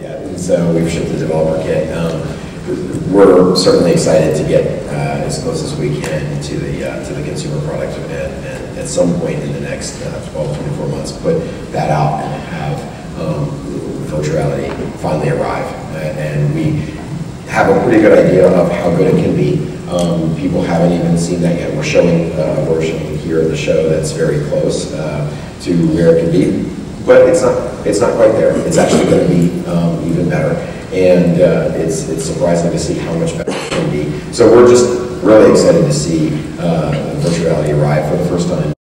yet, and so we've shipped the developer kit. Um, We're certainly excited to get uh, as close as we can to the, uh, to the consumer product and, and at some point in the next uh, 12, 24 months, put that out and have um, virtual reality finally arrive. And we have a pretty good idea of how good it can be. Um, People haven't even seen that yet. We're showing uh, a version here at the show that's very close uh, to where it can be, but it's not, it's not quite there. It's actually going to be um, even better, and uh, it's, it's surprising to see how much better it can be. So we're just really excited to see uh, virtual reality arrive for the first time